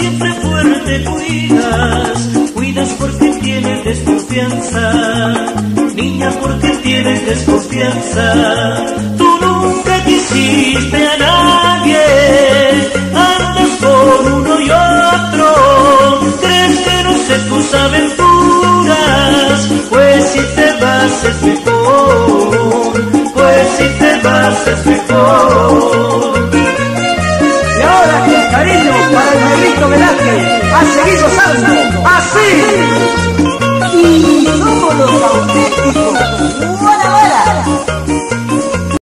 siempre fuerte cuidas, cuidas porque tienes desconfianza, niña porque tienes desconfianza, tú nunca quisiste a nadie, andas con uno y otro, crees que no sé tus aventuras, pues si te vas es mejor, pues si te vas es mejor. A